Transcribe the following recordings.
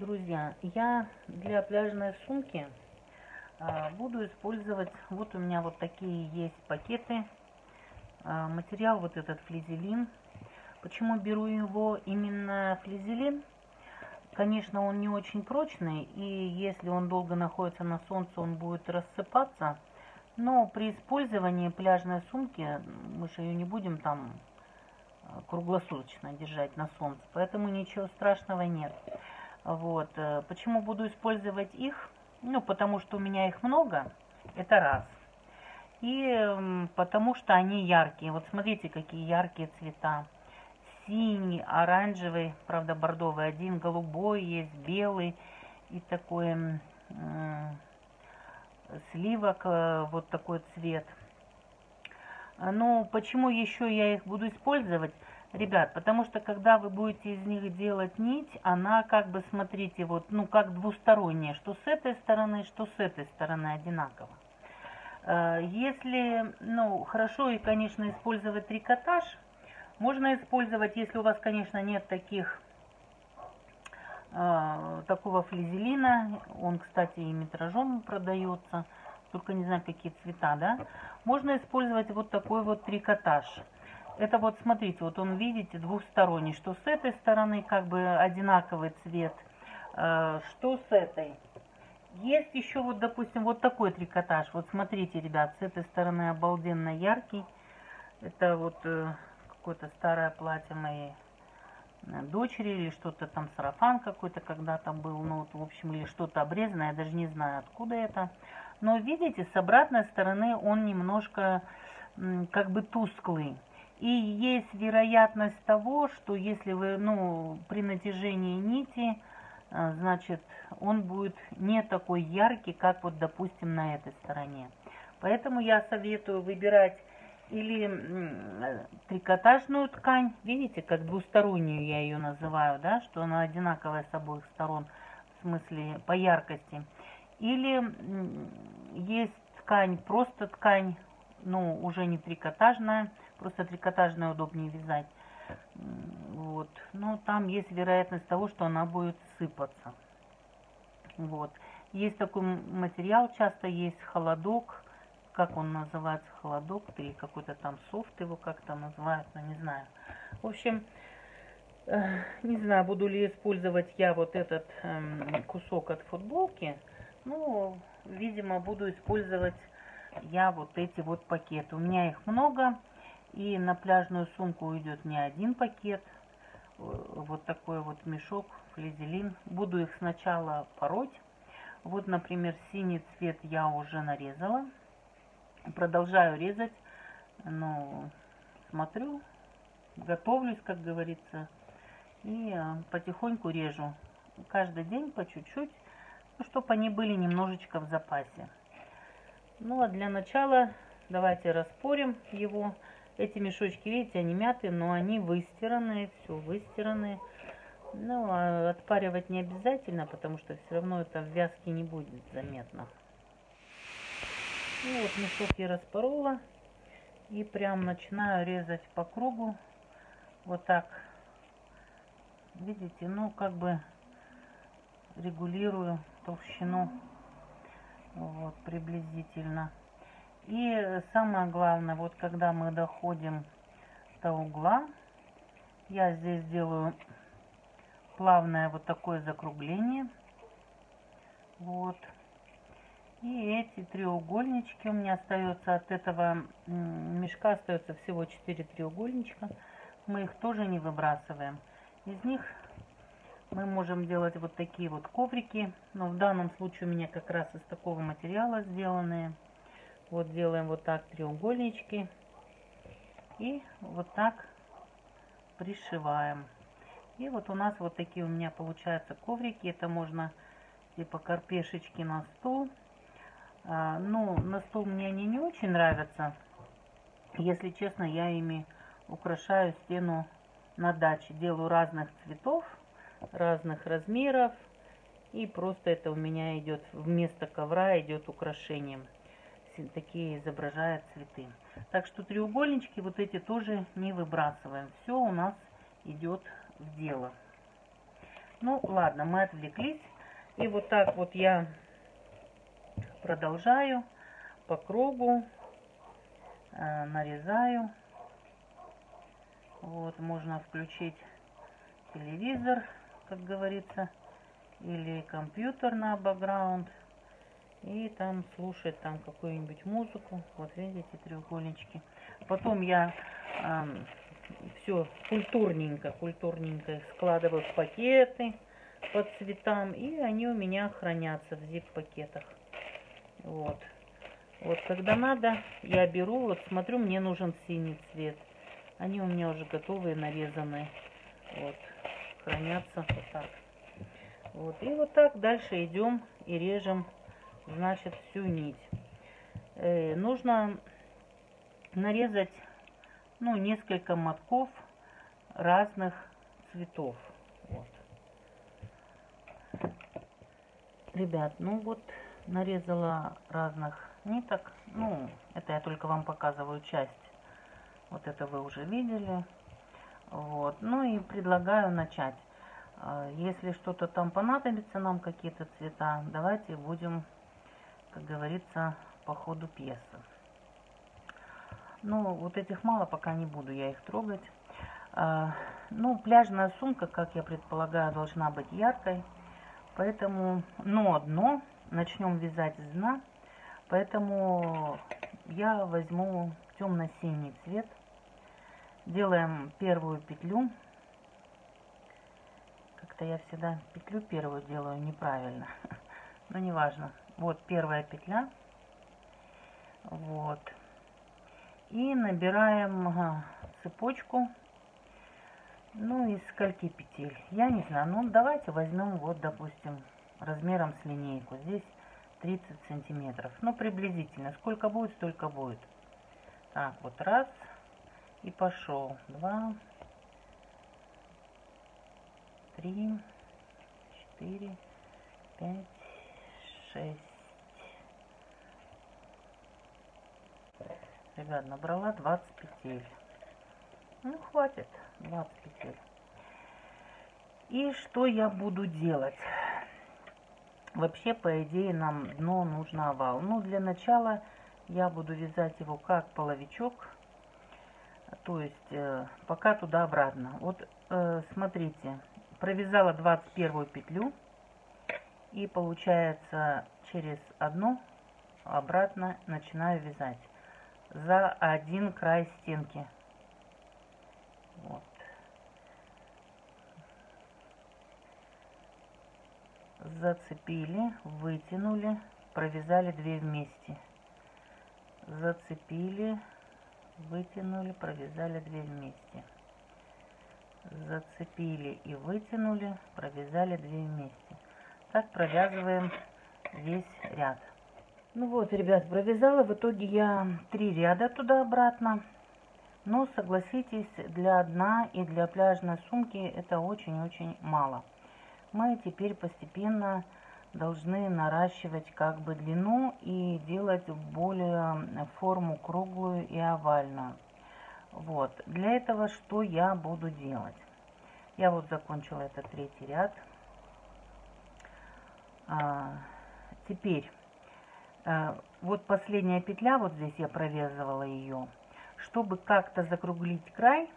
Друзья, я для пляжной сумки а, буду использовать, вот у меня вот такие есть пакеты, а, материал вот этот флизелин. Почему беру его именно флизелин? Конечно, он не очень прочный, и если он долго находится на солнце, он будет рассыпаться. Но при использовании пляжной сумки, мы же ее не будем там а, круглосуточно держать на солнце, поэтому ничего страшного нет. Вот. Э, почему буду использовать их? Ну, потому что у меня их много, это раз. И потому что они яркие. Вот смотрите, какие яркие цвета. Синий, оранжевый, правда бордовый один, голубой есть, белый и такой сливок, э, вот такой цвет. Ну, почему еще я их буду использовать? Ребят, потому что когда вы будете из них делать нить, она как бы, смотрите, вот, ну, как двусторонняя, что с этой стороны, что с этой стороны одинаково. Э, если, ну, хорошо и, конечно, использовать трикотаж, можно использовать, если у вас, конечно, нет таких, э, такого флизелина, он, кстати, и метражом продается, только не знаю, какие цвета, да, можно использовать вот такой вот трикотаж – это вот, смотрите, вот он, видите, двухсторонний, что с этой стороны как бы одинаковый цвет, э, что с этой. Есть еще вот, допустим, вот такой трикотаж. Вот смотрите, ребят, с этой стороны обалденно яркий. Это вот э, какое-то старое платье моей э, дочери или что-то там сарафан какой-то когда-то был, ну вот, в общем, или что-то обрезанное, я даже не знаю, откуда это. Но видите, с обратной стороны он немножко как бы тусклый. И есть вероятность того, что если вы, ну, при натяжении нити, э, значит, он будет не такой яркий, как вот, допустим, на этой стороне. Поэтому я советую выбирать или трикотажную ткань, видите, как двустороннюю я ее называю, да, что она одинаковая с обоих сторон, в смысле по яркости. Или есть ткань, просто ткань, ну, уже не трикотажная, просто трикотажная удобнее вязать. Вот. Но там есть вероятность того, что она будет сыпаться. Вот. Есть такой материал, часто есть холодок, как он называется, холодок, или какой-то там софт его как-то называют, но не знаю. В общем, не знаю, буду ли использовать я вот этот э, кусок от футболки, ну, видимо, буду использовать я вот эти вот пакеты. У меня их много. И на пляжную сумку уйдет не один пакет. Вот такой вот мешок, флизелин. Буду их сначала пороть. Вот, например, синий цвет я уже нарезала. Продолжаю резать. Ну, смотрю, готовлюсь, как говорится. И э, потихоньку режу. Каждый день по чуть-чуть, ну, чтобы они были немножечко в запасе. Ну а для начала давайте распорим его. Эти мешочки, видите, они мятые, но они выстиранные, все выстиранные. Ну, а отпаривать не обязательно, потому что все равно это в вязке не будет заметно. Ну, вот мешок я распорола. И прям начинаю резать по кругу. Вот так. Видите, ну, как бы регулирую толщину вот приблизительно. И самое главное, вот когда мы доходим до угла, я здесь делаю плавное вот такое закругление. Вот. И эти треугольнички у меня остается от этого мешка остается всего 4 треугольничка. Мы их тоже не выбрасываем. Из них мы можем делать вот такие вот коврики. Но в данном случае у меня как раз из такого материала сделанные. Вот делаем вот так треугольнички. И вот так пришиваем. И вот у нас вот такие у меня получаются коврики. Это можно типа карпешечки на стол. А, ну, на стол мне они не очень нравятся. Если честно, я ими украшаю стену на даче. Делаю разных цветов разных размеров. И просто это у меня идет вместо ковра идет украшением. Такие изображают цветы. Так что треугольнички вот эти тоже не выбрасываем. Все у нас идет в дело. Ну, ладно, мы отвлеклись. И вот так вот я продолжаю по кругу, э, нарезаю. Вот, можно включить телевизор, как говорится, или компьютер на бэкграунд. И там слушать там какую-нибудь музыку. Вот видите, треугольнички. Потом я э, все культурненько, культурненько складываю в пакеты по цветам. И они у меня хранятся в zip-пакетах. Вот. Вот когда надо, я беру, вот смотрю, мне нужен синий цвет. Они у меня уже готовые, нарезанные. Вот. Хранятся вот так. Вот. И вот так дальше идем и режем, значит, всю нить. Э, нужно нарезать, ну, несколько мотков разных цветов. Вот. Ребят, ну вот нарезала разных ниток. Ну, это я только вам показываю часть. Вот это вы уже видели. Вот. Ну и предлагаю начать. А, если что-то там понадобится нам, какие-то цвета, давайте будем, как говорится, по ходу пьесы. Ну, вот этих мало, пока не буду я их трогать. А, ну, пляжная сумка, как я предполагаю, должна быть яркой. Поэтому, но дно начнем вязать с дна. Поэтому я возьму темно-синий цвет. Делаем первую петлю. Как-то я всегда петлю первую делаю неправильно. Но неважно. Вот первая петля. Вот. И набираем цепочку. Ну, из скольки петель? Я не знаю. Ну, давайте возьмем, вот, допустим, размером с линейку. Здесь 30 сантиметров. Ну, приблизительно. Сколько будет, столько будет. Так, вот раз. И пошел. Два. Три. Четыре. Пять. Шесть. Ребят, набрала 20 петель. Ну, хватит 20 петель. И что я буду делать? Вообще, по идее, нам дно нужно овал. Ну, для начала я буду вязать его как половичок. То есть, э, пока туда-обратно. Вот, э, смотрите, провязала 21 петлю. И получается, через одну обратно начинаю вязать за один край стенки. Вот. зацепили, вытянули, провязали 2 вместе. Зацепили, вытянули, провязали 2 вместе. Зацепили и вытянули, провязали 2 вместе. Так провязываем весь ряд. Ну вот, ребят, провязала в итоге я 3 ряда туда-обратно. Но согласитесь, для дна и для пляжной сумки это очень-очень мало мы теперь постепенно должны наращивать как бы длину и делать более форму круглую и овальную. Вот. Для этого что я буду делать? Я вот закончила этот третий ряд. А, теперь, а, вот последняя петля, вот здесь я провязывала ее. Чтобы как-то закруглить край,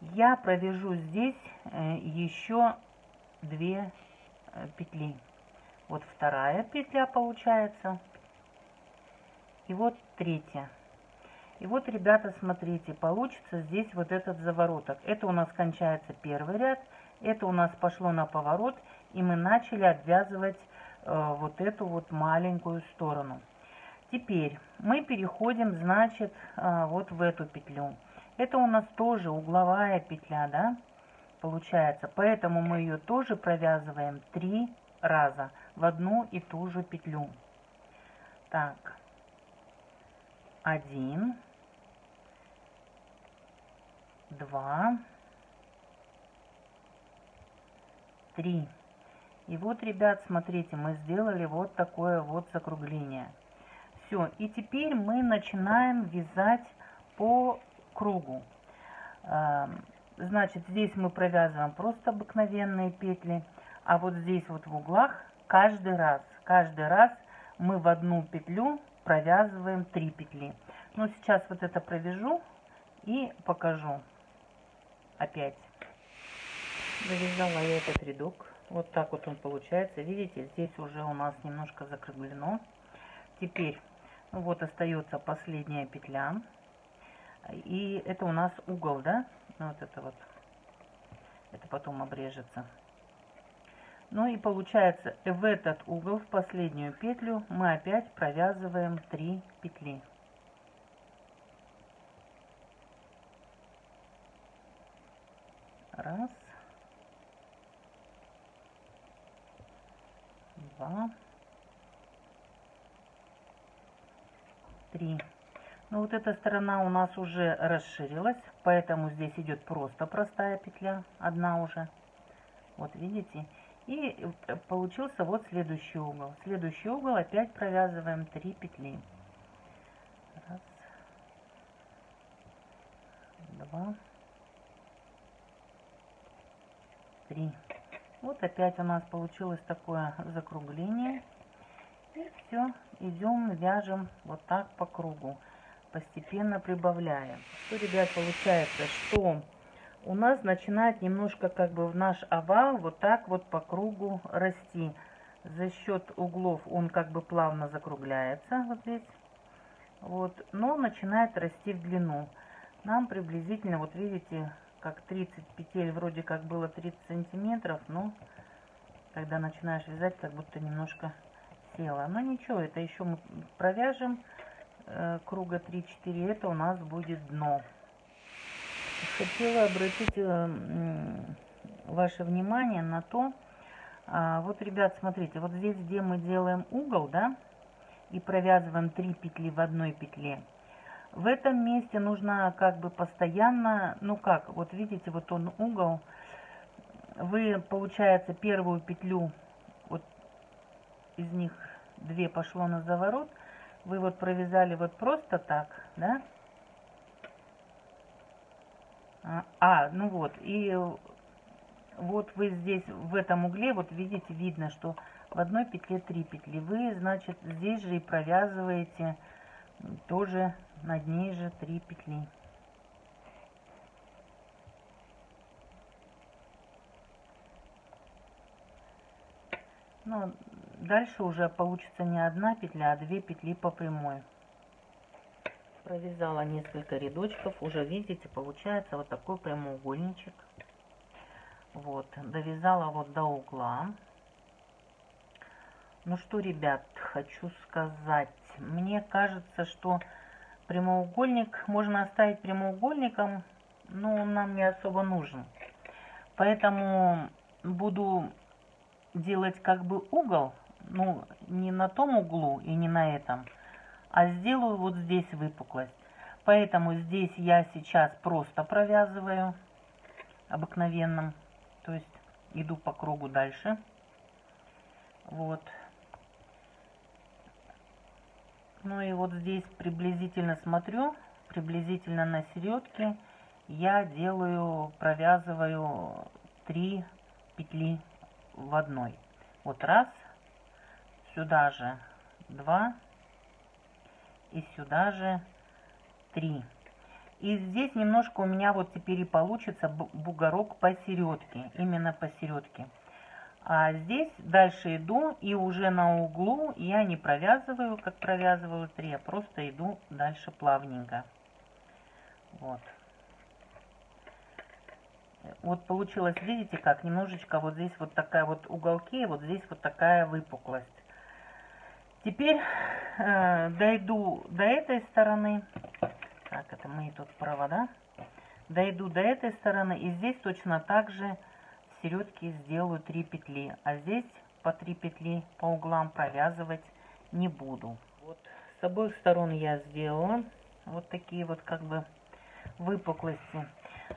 я провяжу здесь э, еще две э, петли. Вот вторая петля получается. И вот третья. И вот, ребята, смотрите, получится здесь вот этот завороток. Это у нас кончается первый ряд. Это у нас пошло на поворот. И мы начали обвязывать вот эту вот маленькую сторону. Теперь мы переходим, значит, э, вот в эту петлю. Это у нас тоже угловая петля, да? получается. Поэтому мы ее тоже провязываем три раза в одну и ту же петлю. Так, один, два, три. И вот, ребят, смотрите, мы сделали вот такое вот закругление. Все, и теперь мы начинаем вязать по кругу. Эм, Значит, здесь мы провязываем просто обыкновенные петли. А вот здесь вот в углах каждый раз, каждый раз мы в одну петлю провязываем 3 петли. Но сейчас вот это провяжу и покажу опять. Завязала я этот рядок. Вот так вот он получается. Видите, здесь уже у нас немножко закруглено. Теперь вот остается последняя петля. И это у нас угол, да? Ну, вот это вот. Это потом обрежется. Ну и получается в этот угол, в последнюю петлю, мы опять провязываем 3 петли. Раз. Два. Три. Ну вот эта сторона у нас уже расширилась, поэтому здесь идет просто простая петля, одна уже. Вот видите? И получился вот следующий угол. Следующий угол опять провязываем 3 петли. Раз, два, три. Вот опять у нас получилось такое закругление. И все, идем, вяжем вот так по кругу, постепенно прибавляя. Что, ребят, получается, что у нас начинает немножко как бы в наш овал вот так вот по кругу расти. За счет углов он как бы плавно закругляется вот здесь. Вот, но начинает расти в длину. Нам приблизительно, вот видите, как 30 петель вроде как было 30 сантиметров, но когда начинаешь вязать, как будто немножко села. Но ничего, это еще мы провяжем э, круга 3-4, это у нас будет дно. Хотела обратить э, ваше внимание на то, а, вот, ребят, смотрите, вот здесь, где мы делаем угол, да, и провязываем 3 петли в одной петле, в этом месте нужно как бы постоянно, ну как, вот видите, вот он угол, вы, получается, первую петлю, вот из них две пошло на заворот, вы вот провязали вот просто так, да, а, а ну вот, и вот вы здесь в этом угле, вот видите, видно, что в одной петле три петли. Вы, значит, здесь же и провязываете тоже над ней же 3 петли. Ну, дальше уже получится не одна петля, а две петли по прямой. Провязала несколько рядочков, уже видите, получается вот такой прямоугольничек. Вот, довязала вот до угла. Ну что, ребят, хочу сказать. Мне кажется, что прямоугольник можно оставить прямоугольником, но он нам не особо нужен. Поэтому буду делать как бы угол, ну, не на том углу и не на этом, а сделаю вот здесь выпуклость. Поэтому здесь я сейчас просто провязываю обыкновенным, то есть иду по кругу дальше. Вот. Ну и вот здесь приблизительно смотрю, приблизительно на середке я делаю, провязываю 3 петли в одной. Вот раз, сюда же 2 и сюда же 3. И здесь немножко у меня вот теперь и получится бугорок посередке, именно посередке. А здесь дальше иду и уже на углу я не провязываю, как провязываю 3, а просто иду дальше плавненько. Вот. Вот получилось, видите как, немножечко вот здесь вот такая вот уголки, вот здесь вот такая выпуклость. Теперь э, дойду до этой стороны. Так, это мои тут провода. Дойду до этой стороны и здесь точно так же середки сделаю 3 петли, а здесь по 3 петли по углам провязывать не буду. Вот с обоих сторон я сделала вот такие вот как бы выпуклости.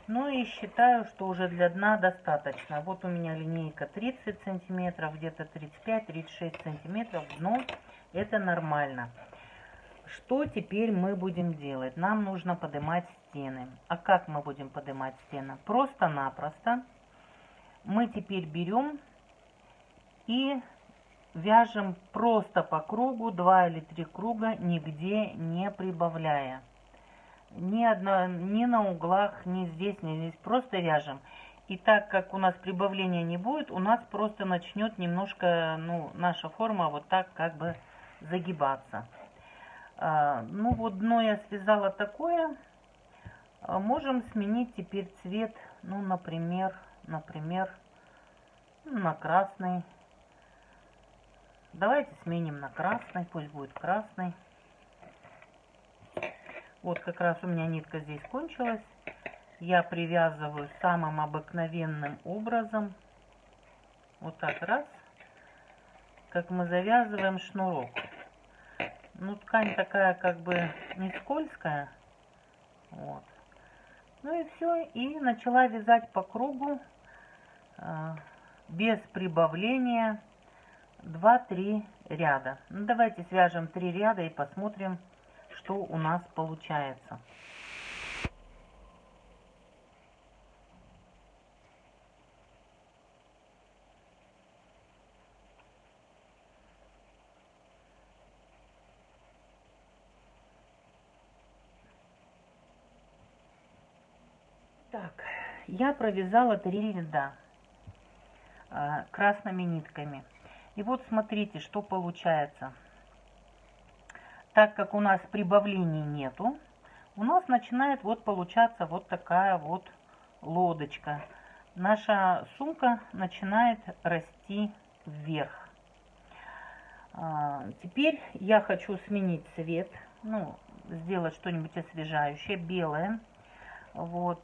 Ну и считаю, что уже для дна достаточно. Вот у меня линейка 30 сантиметров, где-то 35-36 сантиметров дно. Это нормально. Что теперь мы будем делать? Нам нужно поднимать стены. А как мы будем поднимать стены? Просто-напросто мы теперь берем И вяжем просто по кругу, 2 или 3 круга, нигде не прибавляя. Ни, одно, ни на углах, ни здесь, ни здесь. Просто вяжем. И так как у нас прибавления не будет, у нас просто начнет немножко, ну, наша форма вот так как бы загибаться. А, ну, вот дно я связала такое. А, можем сменить теперь цвет, ну, например, например, на красный. Давайте сменим на красный, пусть будет красный. Вот как раз у меня нитка здесь кончилась. Я привязываю самым обыкновенным образом. Вот так раз. Как мы завязываем шнурок. Ну, ткань такая как бы не скользкая. Вот. Ну и все. И начала вязать по кругу без прибавления 2-3 ряда. Ну, давайте свяжем 3 ряда и посмотрим, что у нас получается. Так, я провязала три ряда э, красными нитками. И вот смотрите, что получается. Так как у нас прибавлений нету, у нас начинает вот получаться вот такая вот лодочка. Наша сумка начинает расти вверх. А, теперь я хочу сменить цвет, ну, сделать что-нибудь освежающее, белое. Вот.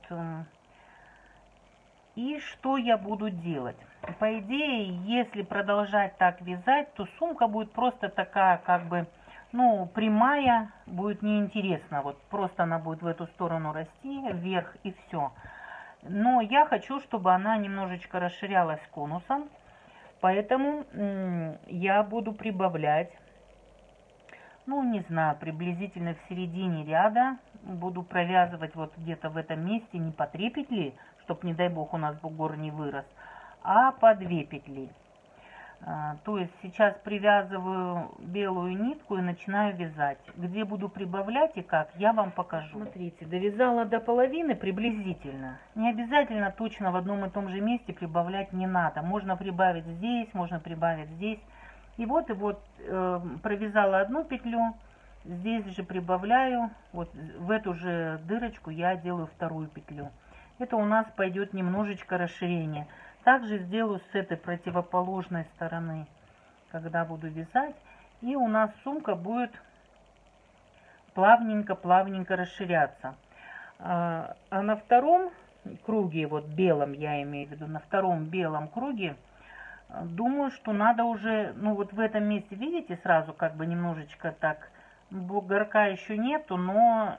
И что я буду делать? По идее, если продолжать так вязать, то сумка будет просто такая, как бы, ну, прямая, будет неинтересно. Вот просто она будет в эту сторону расти, вверх и все. Но я хочу, чтобы она немножечко расширялась конусом. Поэтому я буду прибавлять ну, не знаю, приблизительно в середине ряда буду провязывать вот где-то в этом месте не по 3 петли, чтобы, не дай бог, у нас бугор не вырос, а по 2 петли. А, то есть сейчас привязываю белую нитку и начинаю вязать. Где буду прибавлять и как, я вам покажу. Смотрите, довязала до половины приблизительно. Не обязательно точно в одном и том же месте прибавлять не надо. Можно прибавить здесь, можно прибавить здесь. И вот, и вот э, провязала одну петлю, здесь же прибавляю, вот в эту же дырочку я делаю вторую петлю. Это у нас пойдет немножечко расширение. Также сделаю с этой противоположной стороны, когда буду вязать. И у нас сумка будет плавненько-плавненько расширяться. А, а на втором круге, вот белом я имею в виду, на втором белом круге Думаю, что надо уже, ну вот в этом месте, видите, сразу как бы немножечко так, бугорка еще нету, но,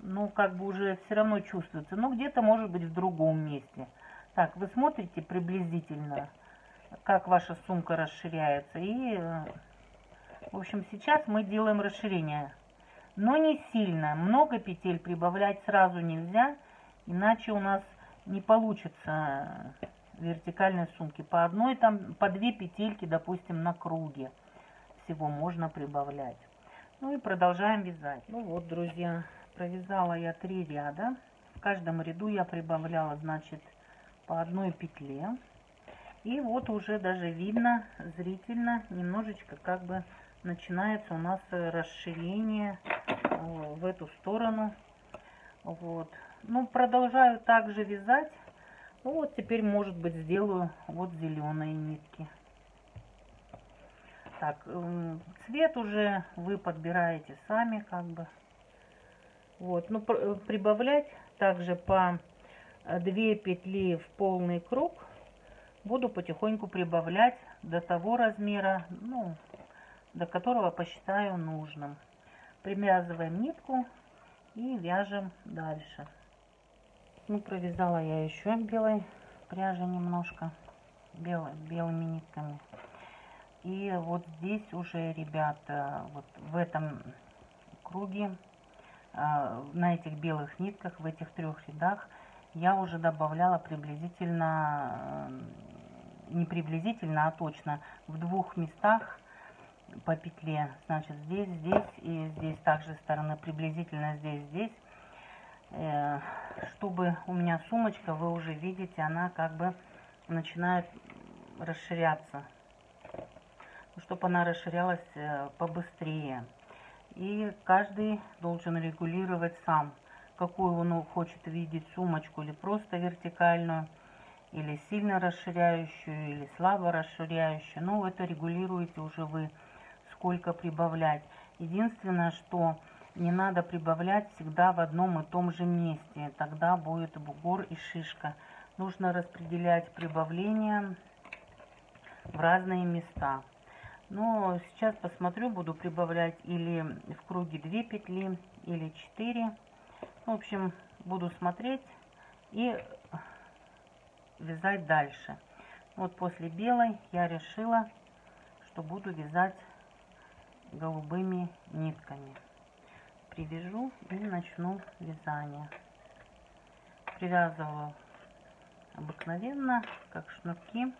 ну как бы уже все равно чувствуется. Но где-то может быть в другом месте. Так, вы смотрите приблизительно, как ваша сумка расширяется. И, в общем, сейчас мы делаем расширение. Но не сильно. Много петель прибавлять сразу нельзя, иначе у нас не получится вертикальной сумки. По одной, там, по две петельки, допустим, на круге всего можно прибавлять. Ну и продолжаем вязать. Ну вот, друзья, провязала я три ряда. В каждом ряду я прибавляла, значит, по одной петле. И вот уже даже видно зрительно, немножечко как бы начинается у нас расширение э, в эту сторону. Вот. Ну, продолжаю также вязать ну вот теперь, может быть, сделаю вот зеленые нитки. Так, цвет уже вы подбираете сами, как бы. Вот, ну, э, прибавлять также по 2 петли в полный круг буду потихоньку прибавлять до того размера, ну, до которого посчитаю нужным. Привязываем нитку и вяжем дальше. Ну, провязала я еще белой пряжи немножко, белой, белыми нитками. И вот здесь уже, ребята, вот в этом круге, на этих белых нитках, в этих трех рядах, я уже добавляла приблизительно не приблизительно, а точно в двух местах по петле. Значит, здесь, здесь и здесь также стороны приблизительно здесь, здесь. Э, чтобы у меня сумочка, вы уже видите, она как бы начинает расширяться. Чтобы она расширялась э, побыстрее. И каждый должен регулировать сам, какую он хочет видеть сумочку, или просто вертикальную, или сильно расширяющую, или слабо расширяющую. Ну, это регулируете уже вы, сколько прибавлять. Единственное, что не надо прибавлять всегда в одном и том же месте, тогда будет бугор и шишка. Нужно распределять прибавления в разные места. Но сейчас посмотрю, буду прибавлять или в круге 2 петли, или 4. В общем, буду смотреть и вязать дальше. Вот после белой я решила, что буду вязать голубыми нитками. Привяжу и начну вязание. Привязываю обыкновенно, как шнурки.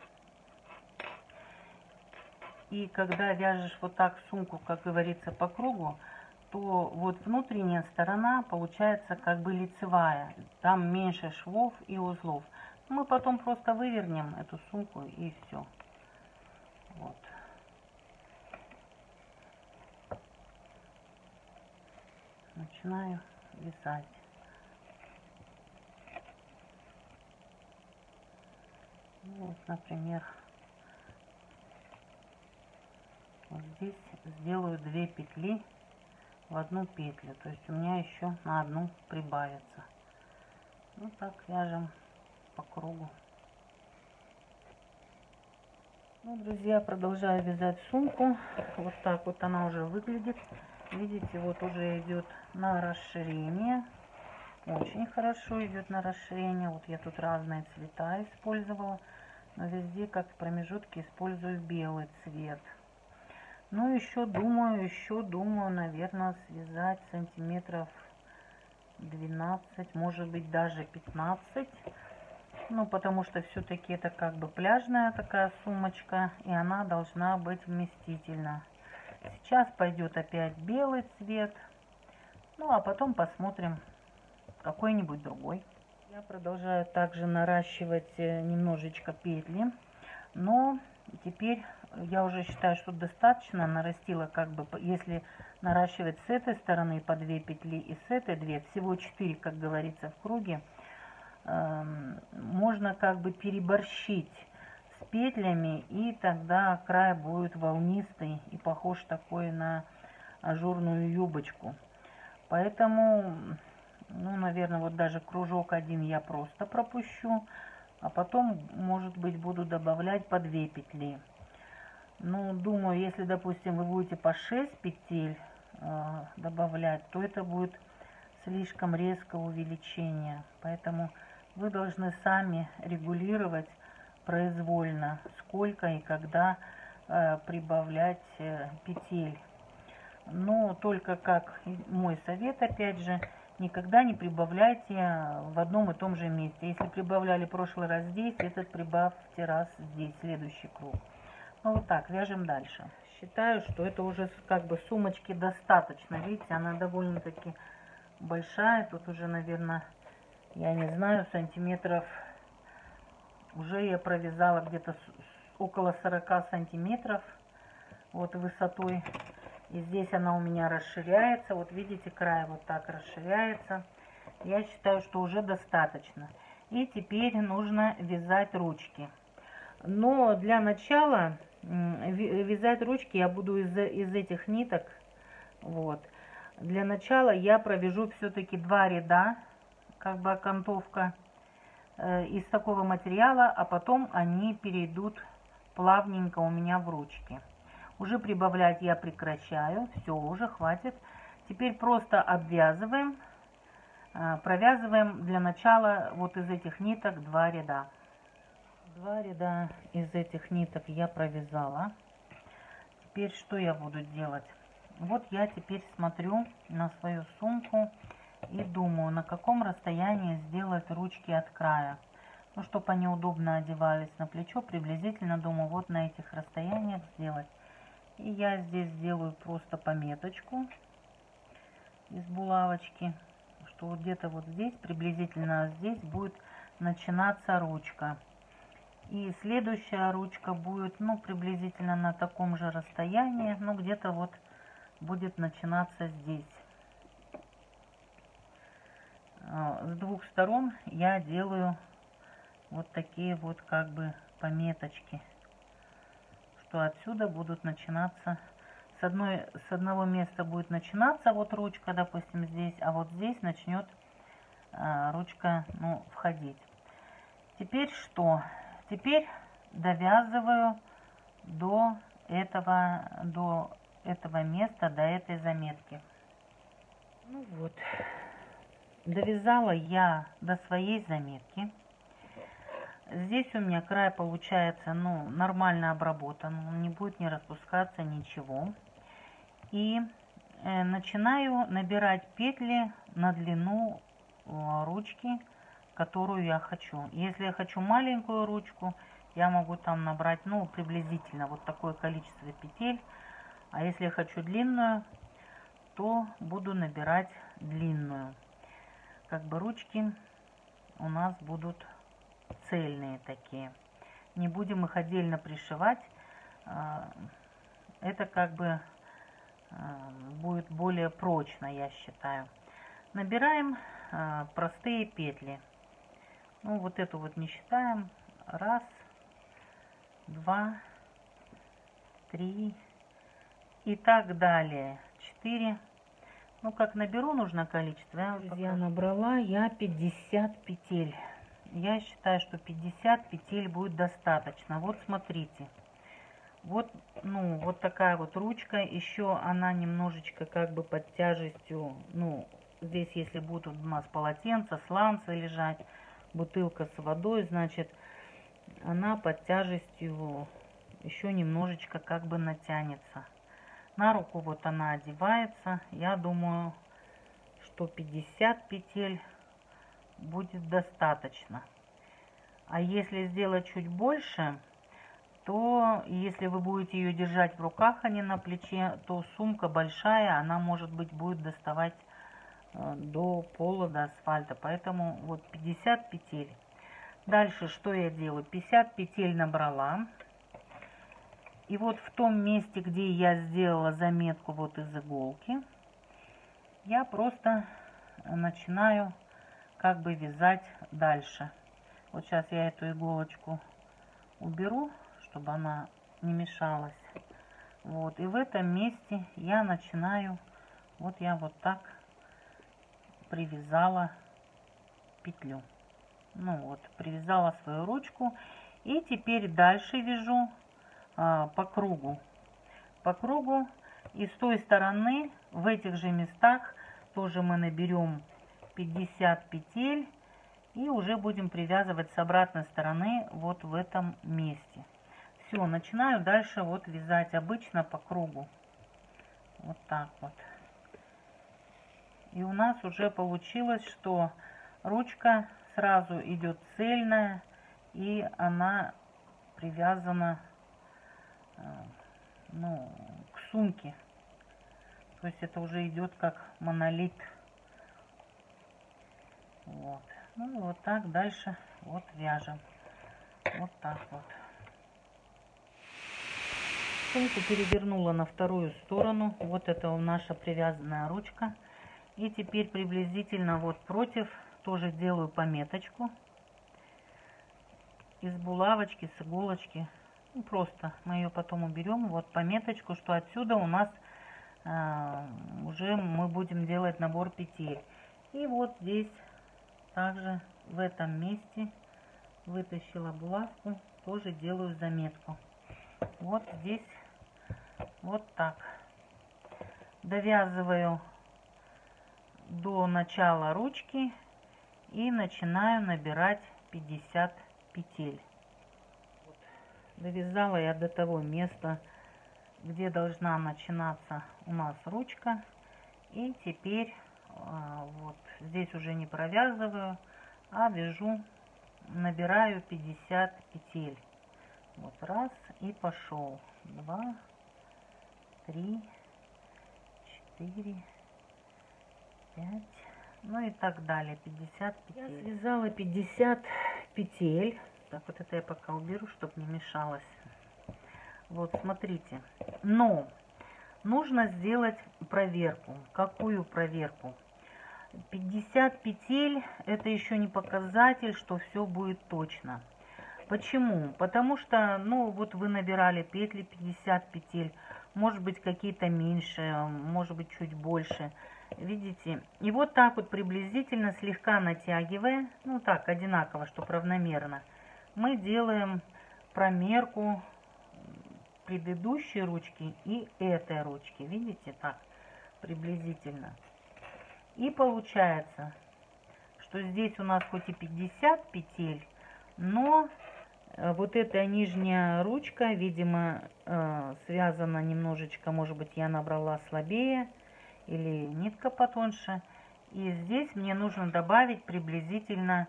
И когда вяжешь вот так сумку, как говорится, по кругу, то вот внутренняя сторона получается как бы лицевая. Там меньше швов и узлов. Мы потом просто вывернем эту сумку и все. Вот. Начинаю вязать. Вот, например, здесь сделаю две петли в одну петлю. То есть у меня еще на одну прибавится. Вот так вяжем по кругу. Ну друзья продолжаю вязать сумку. Вот так вот она уже выглядит. Видите вот уже идет на расширение. Очень хорошо идет на расширение. Вот я тут разные цвета использовала. Но везде как в промежутке использую белый цвет ну, еще думаю, еще думаю, наверное, связать сантиметров 12, может быть, даже 15. Ну, потому что все-таки это как бы пляжная такая сумочка, и она должна быть вместительна. Сейчас пойдет опять белый цвет. Ну, а потом посмотрим какой-нибудь другой. Я продолжаю также наращивать э, немножечко петли. Но теперь я уже считаю, что достаточно нарастила, как бы, если наращивать с этой стороны по 2 петли и с этой 2, всего 4, как говорится, в круге, э, можно как бы переборщить с петлями, и тогда край будет волнистый и похож такой на ажурную юбочку. Поэтому, ну, наверное, вот даже кружок один я просто пропущу, а потом, может быть, буду добавлять по 2 петли. Ну, думаю, если, допустим, вы будете по 6 петель э, добавлять, то это будет слишком резкое увеличение. Поэтому вы должны сами регулировать произвольно, сколько и когда э, прибавлять э, петель. Но только как мой совет, опять же, никогда не прибавляйте в одном и том же месте. Если прибавляли прошлый раз здесь, этот прибавьте раз здесь, следующий круг. Ну, вот так, вяжем дальше. Считаю, что это уже как бы сумочки достаточно. Видите, она довольно-таки большая. Тут уже, наверное, я не знаю, сантиметров... Уже я провязала где-то около 40 сантиметров вот высотой. И здесь она у меня расширяется. Вот видите, край вот так расширяется. Я считаю, что уже достаточно. И теперь нужно вязать ручки. Но для начала вязать ручки я буду из, из этих ниток. Вот. Для начала я провяжу все-таки два ряда, как бы окантовка э, из такого материала, а потом они перейдут плавненько у меня в ручки. Уже прибавлять я прекращаю, все, уже хватит. Теперь просто обвязываем, э, провязываем для начала вот из этих ниток два ряда. Два ряда из этих ниток я провязала. Теперь что я буду делать? Вот я теперь смотрю на свою сумку и думаю, на каком расстоянии сделать ручки от края. ну, чтобы они удобно одевались на плечо, приблизительно, думаю, вот на этих расстояниях сделать. И я здесь сделаю просто пометочку из булавочки, что вот где-то вот здесь, приблизительно здесь будет начинаться ручка. И следующая ручка будет, ну, приблизительно на таком же расстоянии, ну, где-то вот будет начинаться здесь. А, с двух сторон я делаю вот такие вот как бы пометочки, что отсюда будут начинаться, с, одной, с одного места будет начинаться вот ручка, допустим, здесь, а вот здесь начнет а, ручка, ну, входить. Теперь что? Теперь довязываю до этого, до этого места, до этой заметки. Ну вот, довязала я до своей заметки. Здесь у меня край получается, ну, нормально обработан, он не будет не распускаться, ничего. И э, начинаю набирать петли на длину э, ручки, которую я хочу. Если я хочу маленькую ручку, я могу там набрать, ну, приблизительно вот такое количество петель. А если я хочу длинную, то буду набирать длинную. Как бы ручки у нас будут цельные такие. Не будем их отдельно пришивать. А, это как бы а, будет более прочно, я считаю. Набираем а, простые петли. Ну, вот эту вот не считаем. Раз, два, три, и так далее. 4. Ну, как наберу нужное количество. Я, я набрала я 50 петель. Я считаю, что 50 петель будет достаточно. Вот смотрите. Вот, ну, вот такая вот ручка. Еще она немножечко как бы под тяжестью, ну, здесь если будут у нас полотенца, сланцы лежать, бутылка с водой, значит, она под тяжестью еще немножечко как бы натянется. На руку вот она одевается. Я думаю, что 50 петель будет достаточно. А если сделать чуть больше, то если вы будете ее держать в руках, а не на плече, то сумка большая, она может быть будет доставать до пола, до асфальта. Поэтому вот 50 петель. Дальше что я делаю? 50 петель набрала. И вот в том месте, где я сделала заметку вот из иголки, я просто начинаю как бы вязать дальше. Вот сейчас я эту иголочку уберу, чтобы она не мешалась. Вот, и в этом месте я начинаю, вот я вот так привязала петлю. Ну вот, привязала свою ручку. И теперь дальше вяжу а, по кругу. По кругу. И с той стороны, в этих же местах, тоже мы наберем 50 петель. И уже будем привязывать с обратной стороны вот в этом месте. Все, начинаю дальше вот вязать обычно по кругу. Вот так вот. И у нас уже получилось, что ручка сразу идет цельная. И она привязана Э, ну, к сумке. То есть это уже идет как монолит. Вот. Ну вот так дальше вот вяжем. Вот так вот. Сумку перевернула на вторую сторону. Вот это наша привязанная ручка. И теперь приблизительно вот против тоже делаю пометочку из булавочки, с иголочки ну, просто мы ее потом уберем. Вот пометочку, что отсюда у нас э, уже мы будем делать набор петель. И вот здесь также в этом месте вытащила булавку, тоже делаю заметку. Вот здесь вот так. Довязываю до начала ручки и начинаю набирать 50 петель. Довязала я до того места, где должна начинаться у нас ручка. И теперь а, вот здесь уже не провязываю, а вяжу набираю 50 петель. Вот раз и пошел. Два, три, четыре, пять, ну и так далее. 50 петель. Я связала 50 петель. Так, вот это я пока уберу, чтобы не мешалось. Вот, смотрите. Но нужно сделать проверку. Какую проверку? 50 петель это еще не показатель, что все будет точно. Почему? Потому что, ну, вот вы набирали петли 50 петель, может быть какие-то меньше, может быть чуть больше. Видите? И вот так вот приблизительно, слегка натягивая, ну так, одинаково, чтобы равномерно, мы делаем промерку предыдущей ручки и этой ручки. Видите, так, приблизительно. И получается, что здесь у нас хоть и 50 петель, но э, вот эта нижняя ручка, видимо, э, связана немножечко, может быть, я набрала слабее или нитка потоньше. И здесь мне нужно добавить приблизительно,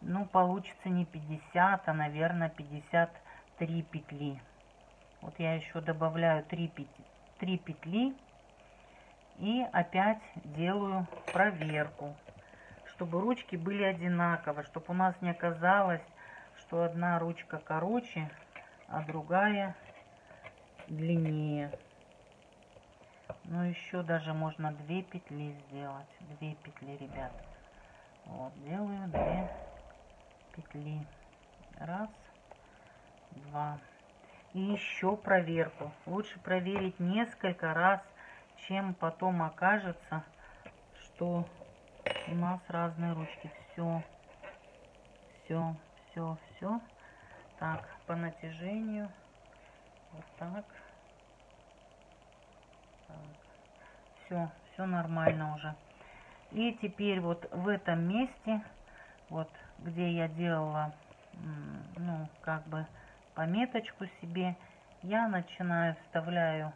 ну, получится не 50, а, наверное, 53 петли. Вот я еще добавляю 3, 3 петли и опять делаю проверку, чтобы ручки были одинаковые, чтобы у нас не оказалось, что одна ручка короче, а другая длиннее. Ну, еще даже можно две петли сделать. Две петли, ребят. Вот, делаю две петли. Раз, два. И еще проверку. Лучше проверить несколько раз, чем потом окажется, что у нас разные ручки. Все, все, все, все. Так, по натяжению. Вот так. Все, все нормально уже. И теперь вот в этом месте, вот где я делала, ну, как бы пометочку себе, я начинаю, вставляю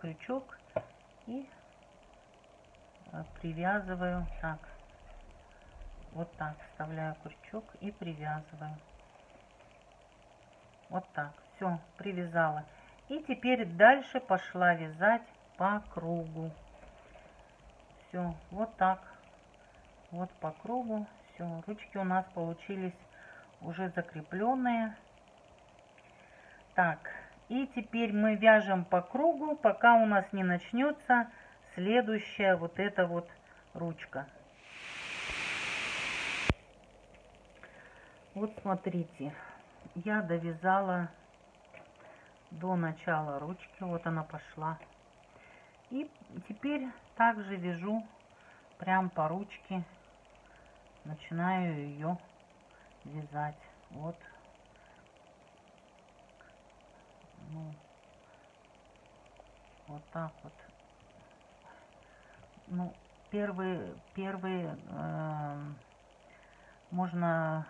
крючок и э, привязываю так. Вот так вставляю крючок и привязываю. Вот так. Все привязала и теперь дальше пошла вязать по кругу. Все вот так. Вот по кругу. Все ручки у нас получились уже закрепленные. Так и теперь мы вяжем по кругу, пока у нас не начнется следующая вот эта вот ручка. Вот смотрите, я довязала до начала ручки, вот она пошла. И теперь также вяжу прям по ручке, начинаю ее вязать. Вот ну, вот так вот. Ну, первые, первые, э, можно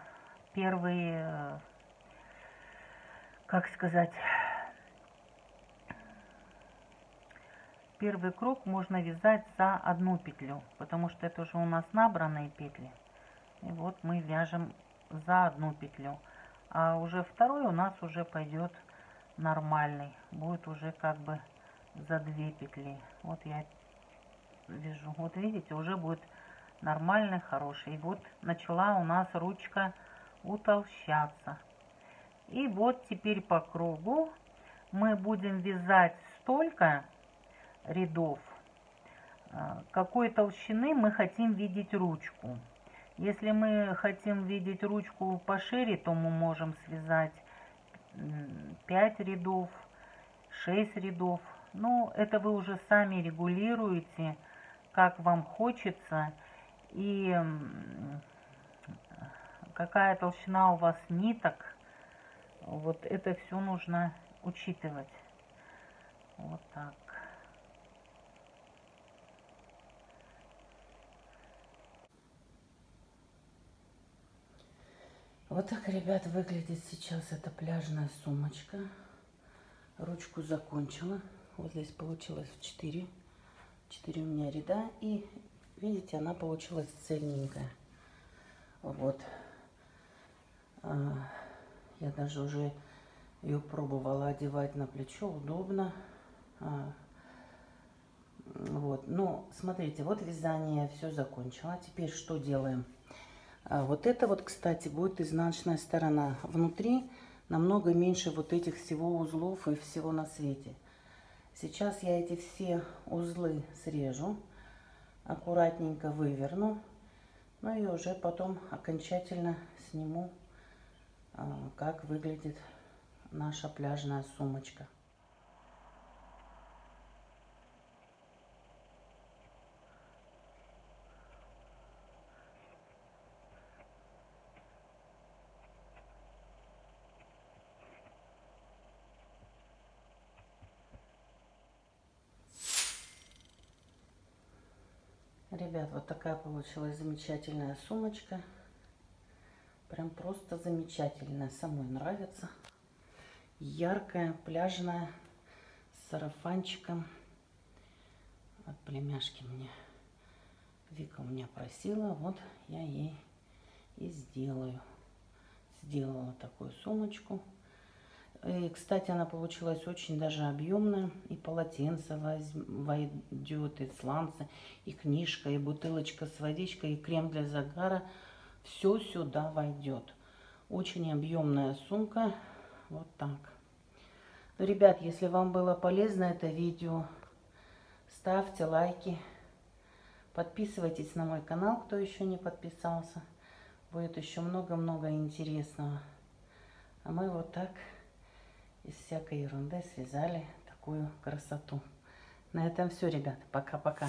первые, э, как сказать, первый круг можно вязать за одну петлю, потому что это уже у нас набранные петли. И вот мы вяжем за одну петлю. А уже второй у нас уже пойдет нормальный. Будет уже как бы за две петли. Вот я вяжу. Вот видите уже будет нормальный хороший. И вот начала у нас ручка утолщаться. И вот теперь по кругу мы будем вязать столько рядов э, какой толщины мы хотим видеть ручку если мы хотим видеть ручку пошире то мы можем связать 5 рядов, 6 рядов. Ну, это вы уже сами регулируете, как вам хочется. И какая толщина у вас ниток, вот это все нужно учитывать. Вот так. Вот так, ребят, выглядит сейчас эта пляжная сумочка. Ручку закончила. Вот здесь получилось 4. 4 у меня ряда. И, видите, она получилась цельненькая. Вот. А, я даже уже ее пробовала одевать на плечо, удобно. А, вот, ну, смотрите, вот вязание все закончила. Теперь что делаем? А вот это вот, кстати, будет изнаночная сторона. Внутри намного меньше вот этих всего узлов и всего на свете. Сейчас я эти все узлы срежу, аккуратненько выверну, ну и уже потом окончательно сниму, а, как выглядит наша пляжная сумочка. Ребят, вот такая получилась замечательная сумочка. Прям просто замечательная. Самой нравится. Яркая, пляжная, с сарафанчиком. От племяшки мне. Вика у меня просила, вот я ей и сделаю. Сделала такую сумочку. И, кстати, она получилась очень даже объемная. И полотенце войдет, и сланцы, и книжка, и бутылочка с водичкой, и крем для загара. Все сюда войдет. Очень объемная сумка. Вот так. Ну, ребят, если вам было полезно это видео, ставьте лайки. Подписывайтесь на мой канал, кто еще не подписался. Будет еще много-много интересного. А мы вот так из всякой ерунды связали такую красоту. На этом все, ребят. Пока-пока.